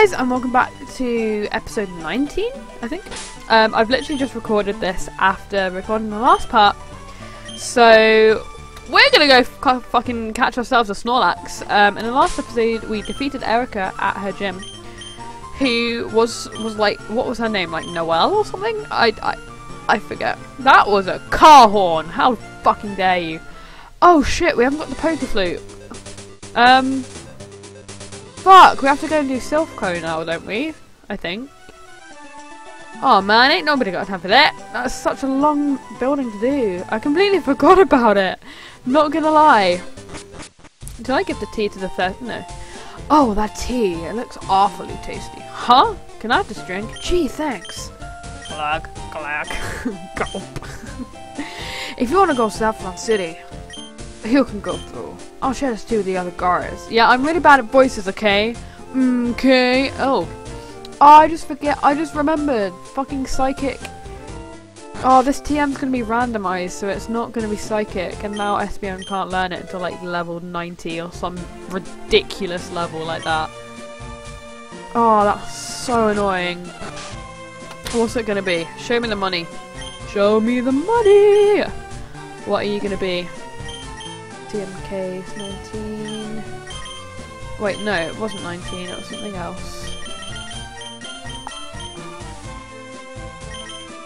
guys, and welcome back to episode 19, I think. Um, I've literally just recorded this after recording the last part. So, we're gonna go fucking catch ourselves a Snorlax. Um, in the last episode, we defeated Erika at her gym, who was was like, what was her name? Like Noelle or something? I, I, I forget. That was a car horn. How fucking dare you? Oh shit, we haven't got the Poké Flute. Um, fuck, we have to go and do Silph now, don't we? I think. Oh man, ain't nobody got time for that. That's such a long building to do. I completely forgot about it. Not gonna lie. Did I give the tea to the third? No. Oh, that tea. It looks awfully tasty. Huh? Can I have this drink? Gee, thanks. Glug, glug, gulp. if you want to go to Saffron City, you can go through. Oh, I'll share this with the other guards. Yeah, I'm really bad at voices, okay? Okay. Oh. Oh, I just forget. I just remembered. Fucking psychic. Oh, this TM's gonna be randomized, so it's not gonna be psychic, and now Espeon can't learn it until like level 90 or some ridiculous level like that. Oh, that's so annoying. What's it gonna be? Show me the money. Show me the money! What are you gonna be? TMK 19. Wait, no, it wasn't 19, it was something else.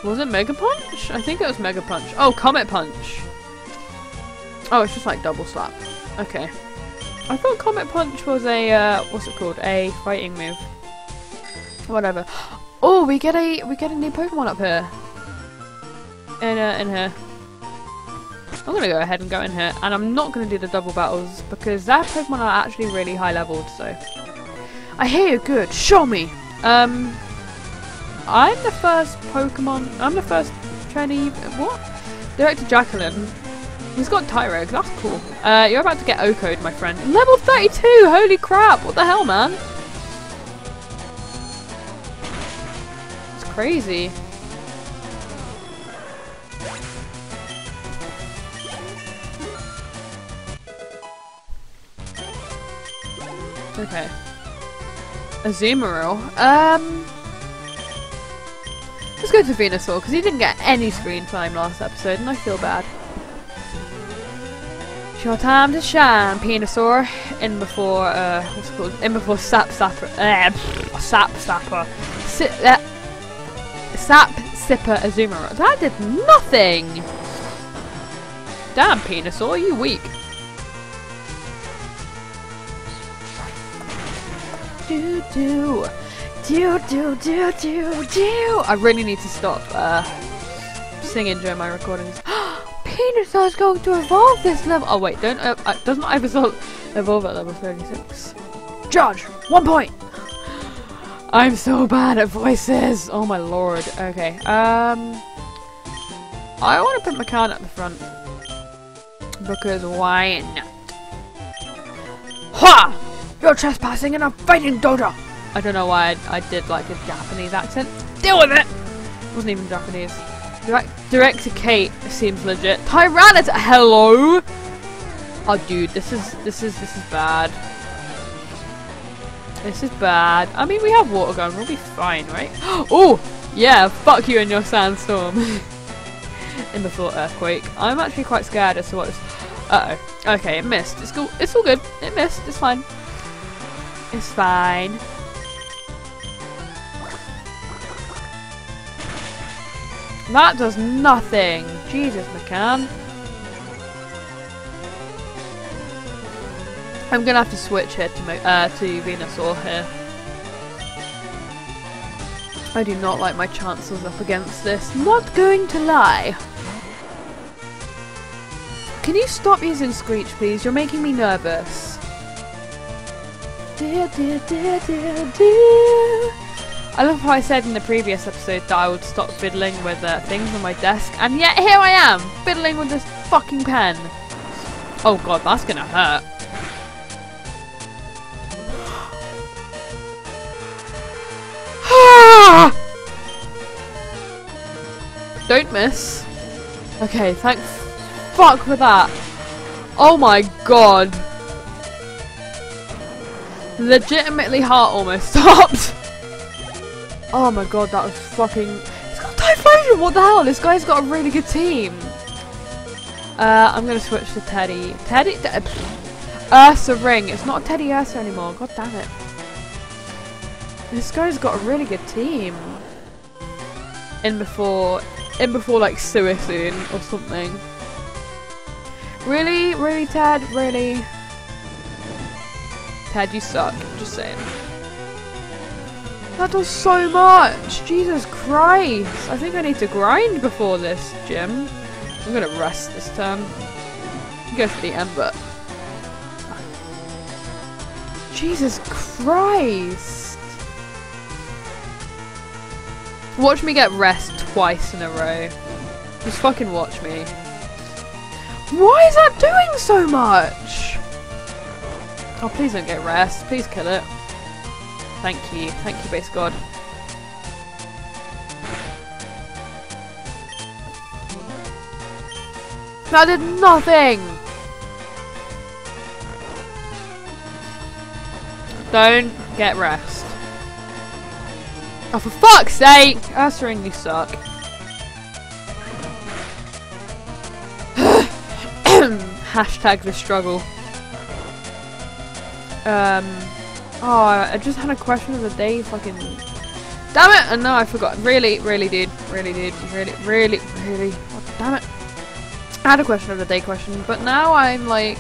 Was it Mega Punch? I think it was Mega Punch. Oh, Comet Punch! Oh, it's just like double slap. Okay. I thought Comet Punch was a, uh, what's it called? A fighting move. Whatever. Oh, we get a, we get a new Pokemon up here. In, uh, in here. I'm gonna go ahead and go in here, and I'm not gonna do the double battles because that Pokemon are actually really high leveled. So I hear you're good. Show me. Um, I'm the first Pokemon. I'm the first trainee. What? Director Jacqueline. He's got Tyrogue. That's cool. Uh, you're about to get OHKO'd, my friend. Level 32. Holy crap! What the hell, man? It's crazy. Okay. Azumarill. Um. Let's go to Venusaur because he didn't get any screen time last episode, and I feel bad. It's your time to shine, Venusaur. In before, uh, what's it called? In before Sap Sapper. Uh, sap Sapper. Si uh, sap Sipper Azumarill. That did nothing! Damn, Venusaur, you weak. Do do do do do do do. I really need to stop uh, singing during my recordings. Venusaur is going to evolve this level. Oh wait, don't uh, uh, doesn't evolve evolve at level thirty six. Judge, one point. I'm so bad at voices. Oh my lord. Okay. Um, I want to put my card at the front because why not? Ha! You're trespassing in a fighting dojo! I don't know why I, I did like a Japanese accent. Deal with it! it wasn't even Japanese. Direct, direct to Kate seems legit. Tyranitar! Hello! Oh dude, this is this is this is bad. This is bad. I mean we have water gun, we'll be fine, right? Oh! Yeah, fuck you and your sandstorm. in the thought earthquake. I'm actually quite scared as to what uh oh. Okay, it missed. It's cool. It's all good. It missed. It's fine. It's fine. That does nothing. Jesus, McCann. I'm gonna have to switch here to uh, to Venusaur here. I do not like my chances up against this. Not going to lie. Can you stop using Screech, please? You're making me nervous. Dear, dear, dear, dear, dear. I love how I said in the previous episode that I would stop fiddling with uh, things on my desk, and yet here I am, fiddling with this fucking pen. Oh god, that's gonna hurt. Don't miss. Okay, thanks. fuck for that. Oh my god. Legitimately heart almost stopped. Oh my god, that was fucking... He's got Typhlosion! What the hell? This guy's got a really good team. Uh, I'm gonna switch to Teddy. Teddy? Te Ursaring. It's not Teddy Ursa anymore. God damn it. This guy's got a really good team. In before... In before, like, Suicune or something. Really? Really, Ted? Really? Ted, you suck. Just saying. That does so much! Jesus Christ! I think I need to grind before this, gym. I'm gonna rest this turn. Go for the Ember. Jesus Christ! Watch me get rest twice in a row. Just fucking watch me. Why is that doing so much? Oh, please don't get rest. Please kill it. Thank you. Thank you, base god. That did nothing! Don't get rest. Oh, for fuck's sake! Ursaring you suck. Hashtag the struggle. Um, Oh, I just had a question of the day. Fucking. Damn it! And no, I forgot. Really, really, dude. Really, dude. Really, really, really. Oh, damn it. I had a question of the day question, but now I'm like.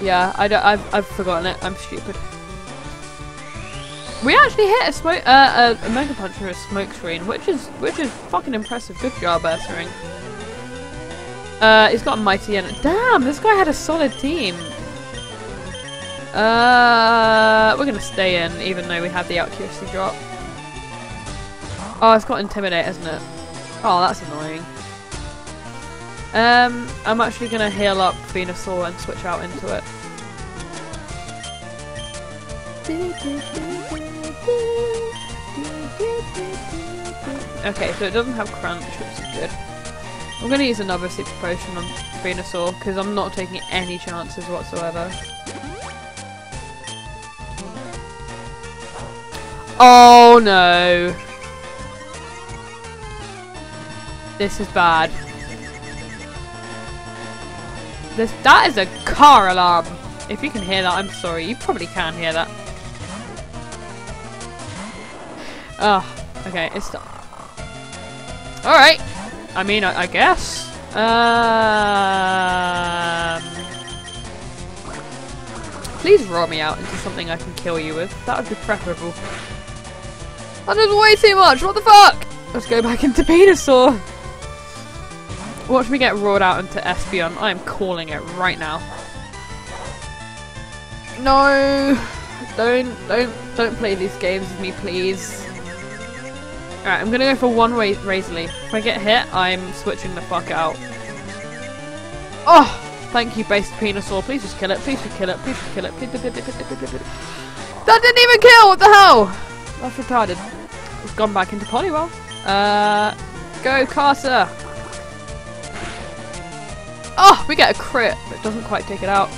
Yeah, I don't, I've, I've forgotten it. I'm stupid. We actually hit a smoke, uh, a, a mega punch for a smoke screen, which is, which is fucking impressive. Good job, Ursaring. Uh, he's got a Mightyena damn, this guy had a solid team. Uh, we're gonna stay in, even though we have the accuracy drop. Oh, it's got intimidate, hasn't it? Oh, that's annoying. Um, I'm actually gonna heal up Venusaur and switch out into it. Okay, so it doesn't have crunch, which is good. I'm gonna use another super potion on Venusaur because I'm not taking any chances whatsoever. Oh no. This is bad. This that is a car alarm. If you can hear that, I'm sorry. You probably can hear that. Oh, okay, it's done. Alright. I mean, I, I guess. Um, please roll me out into something I can kill you with. That would be preferable. That is way too much. What the fuck? Let's go back into Venusaur. Watch me get roared out into Espeon. I am calling it right now. No. Don't, don't, don't play these games with me, please. Alright, I'm gonna go for one way Razor. If I get hit, I'm switching the fuck out. Oh! Thank you, base Venusaur. Please just kill it. Please just kill it. Please just kill it. That didn't even kill! What the hell? That's retarded. It's gone back into Poliwhirl. Uh, go Carter. Oh, we get a crit, but doesn't quite take it out.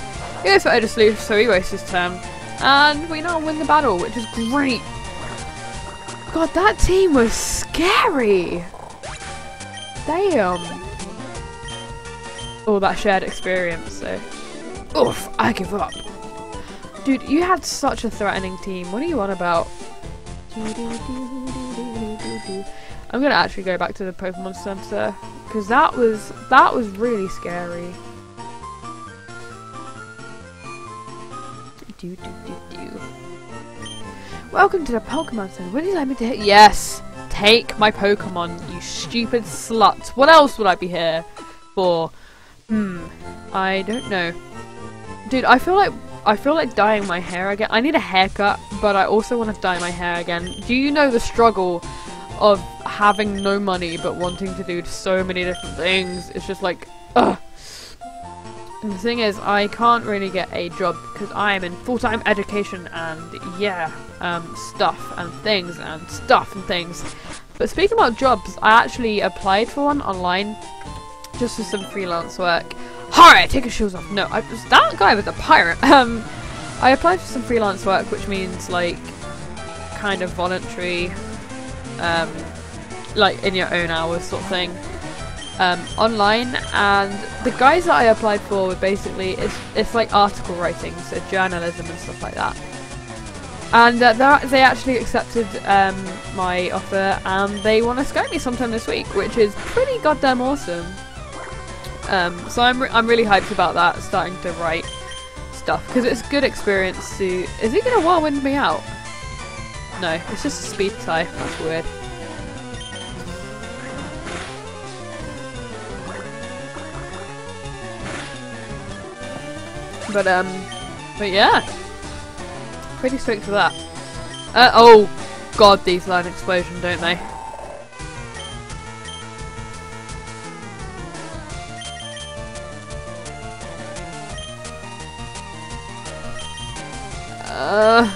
He goes for Edisleaf, so he wastes his turn. And we now win the battle, which is great. God, that team was scary. Damn. All that shared experience, so. Oof, I give up. Dude, you had such a threatening team. What are you on about? I'm gonna actually go back to the Pokemon Center because that was that was really scary. Do, do, do, Welcome to the Pokemon Center. Would you like me to hit? Yes. Take my Pokemon, you stupid slut. What else would I be here for? Hmm. I don't know. Dude, I feel like I feel like dyeing my hair again. I need a haircut, but I also want to dye my hair again. Do you know the struggle of having no money but wanting to do so many different things? It's just like, ugh. And the thing is, I can't really get a job because I am in full-time education and yeah, um, stuff and things and stuff and things. But speaking about jobs, I actually applied for one online just for some freelance work. Alright, take your shoes off. No, I that guy was a pirate. Um, I applied for some freelance work, which means like kind of voluntary, um, like in your own hours sort of thing, um, online. And the guys that I applied for were basically it's it's like article writing, so journalism and stuff like that. And uh, they actually accepted um, my offer, and they want to Skype me sometime this week, which is pretty goddamn awesome. Um, so I'm re- I'm really hyped about that, starting to write stuff because it's a good experience to. Is he gonna whirlwind me out? No, it's just a speed tie. That's weird. But um, but yeah, pretty stoked for that. Uh, oh god, these line explosion, don't they? Uh,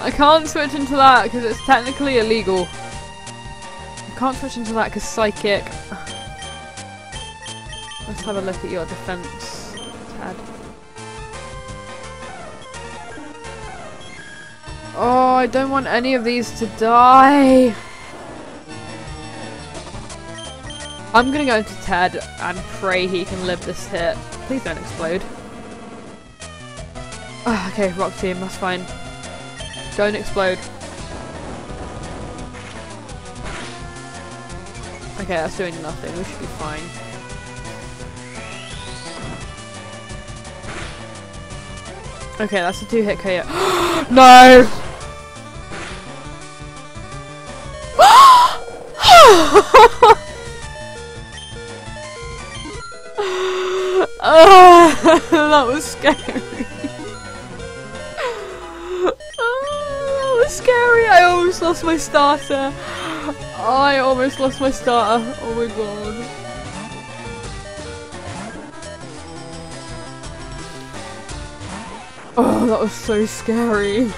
I can't switch into that because it's technically illegal. I can't switch into that because psychic. Let's have a look at your defense, Tad. Oh, I don't want any of these to die. I'm gonna go into Ted and pray he can live this hit. Please don't explode. Ah, okay, rock team, that's fine. Don't explode. Okay, that's doing nothing. We should be fine. Okay, that's a two-hit KO. no! Ah, that was scary. Scary. I almost lost my starter. I almost lost my starter. Oh my god. Oh, that was so scary.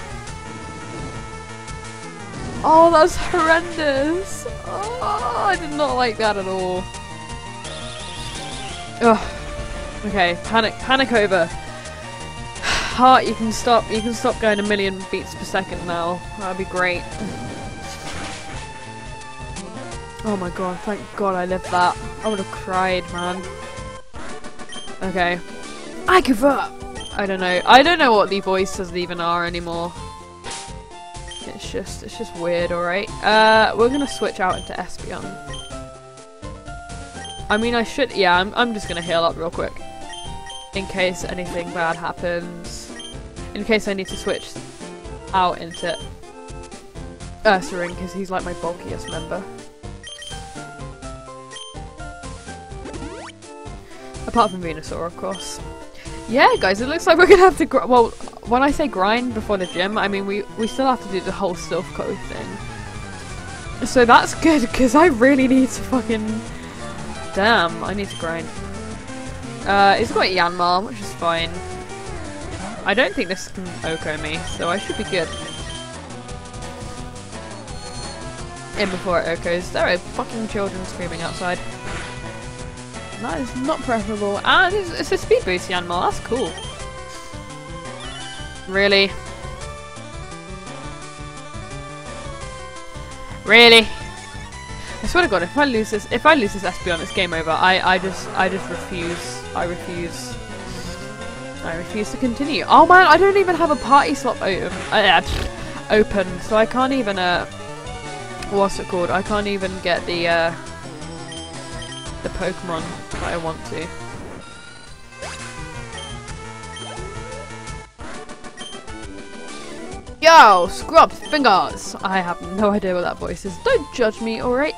Oh, that was horrendous. Oh, I did not like that at all. Ugh. Okay, panic, panic over. Heart, you can stop. You can stop going a million beats per second now. That'd be great. Oh my god! Thank God I lived that. I would have cried, man. Okay. I give up. I don't know. I don't know what the voices even are anymore. It's just, it's just weird. All right. Uh, we're gonna switch out into Espeon. I mean, I should. Yeah, I'm. I'm just gonna heal up real quick in case anything bad happens. In case I need to switch out into Ursaring because he's like my bulkiest member. Apart from Venusaur, of course. Yeah, guys, it looks like we're gonna have to. Well, when I say grind before the gym, I mean we we still have to do the whole Silph Co thing. So that's good because I really need to fucking. Damn, I need to grind. Uh, it's got Yanma, which is fine. I don't think this can OHKO me, so I should be good. In before it OHKOs. There are fucking children screaming outside. That is not preferable. Ah, and it's, it's a speed boost Yanma, that's cool. Really? Really? I swear to God, if I lose this, if I lose this Espeon, it's game over. I, I just, I just refuse. I refuse. I refuse to continue. Oh man, I don't even have a party slot open. Uh, open, so I can't even. Uh, what's it called? I can't even get the uh, the Pokemon that I want to. Yo, scrub fingers! I have no idea what that voice is. Don't judge me, alright?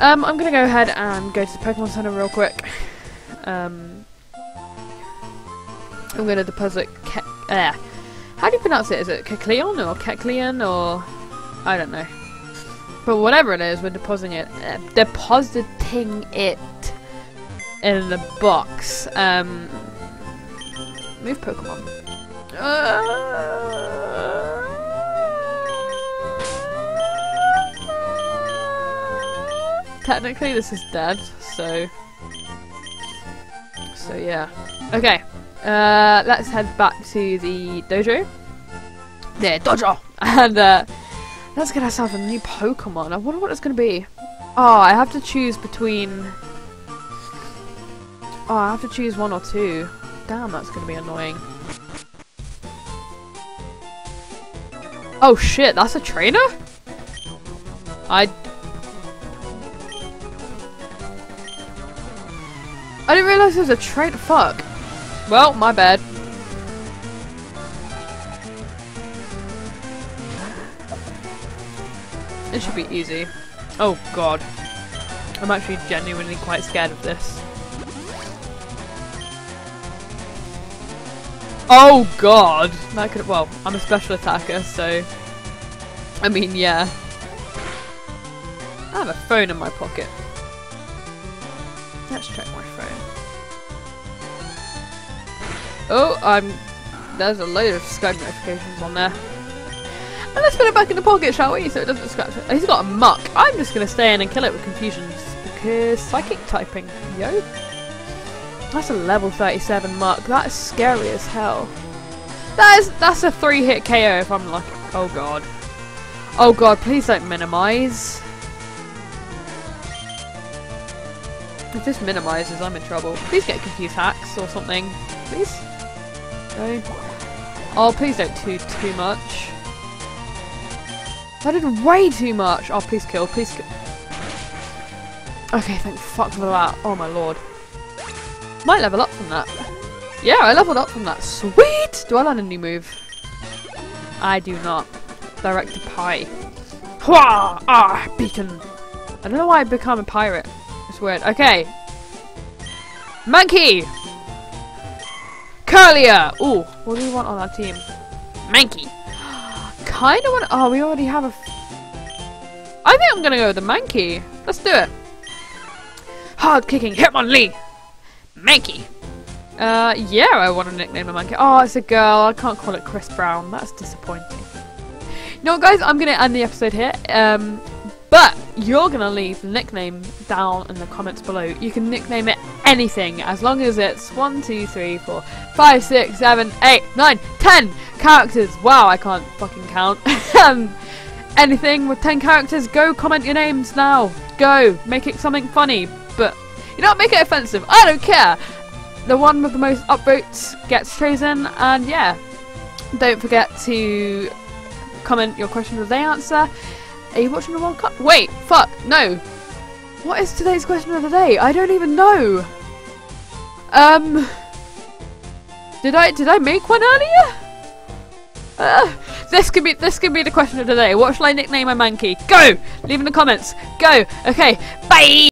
Um, I'm gonna go ahead and go to the Pokemon Center real quick. Um, I'm gonna deposit Ke uh, How do you pronounce it? Is it Kecleon or Kecleon or... I don't know. But whatever it is, we're depositing it. Uh, depositing it in the box. Um, move Pokemon. Uh, technically, this is dead, so. So yeah. Okay. Uh, let's head back to the dojo. There, dojo! And uh, let's get ourselves a new Pokemon. I wonder what it's going to be. Oh, I have to choose between... Oh, I have to choose one or two. Damn, that's going to be annoying. Oh shit, that's a trainer? I... I didn't realise there was a trainer. Fuck. Well, my bad. It should be easy. Oh god. I'm actually genuinely quite scared of this. Oh god! That could well, I'm a special attacker, so I mean yeah. I have a phone in my pocket. Let's check my phone. Oh, I'm there's a load of Skype notifications on there. And let's put it back in the pocket, shall we? So it doesn't scratch it. He's got a Muk. I'm just gonna stay in and kill it with confusions because psychic typing, yo. That's a level 37 mark. That is scary as hell. That is that's a three hit KO if I'm lucky. Oh god. Oh god, please don't minimize. If this minimizes, I'm in trouble. Please get confused hacks or something. Please? No. Oh, please don't do too much. I did way too much. Oh, please kill, please kill. Okay, thank fuck for that. Oh my lord. Might level up from that. Yeah, I leveled up from that. Sweet! Do I learn a new move? I do not. Direct to pie. Hwah! Ah, beacon. I don't know why I become a pirate. It's weird. Okay. Monkey! Curlier! Ooh, what do we want on our team? Mankey. Kinda want- oh, we already have a. I think I'm gonna go with the Mankey. Let's do it. Hard kicking Hitmonlee! Mankey. Uh, yeah, I want to nickname a monkey. Oh, it's a girl. I can't call it Chris Brown. That's disappointing. You know what, guys? I'm going to end the episode here. Um, but you're going to leave the nickname down in the comments below. You can nickname it anything as long as it's 1, 2, 3, 4, 5, 6, 7, 8, 9, 10 characters. Wow, I can't fucking count. um, anything with 10 characters, go comment your names now. Go. Make it something funny. But you don't make it offensive. I don't care. The one with the most upvotes gets chosen, and yeah, don't forget to comment your question of the day answer. Are you watching the World Cup? Wait, fuck, no. What is today's question of the day? I don't even know. Um, did I did I make one earlier? Uh, this could be this could be the question of the day. What shall I nickname my monkey? Go! Leave in the comments. Go. Okay. Bye.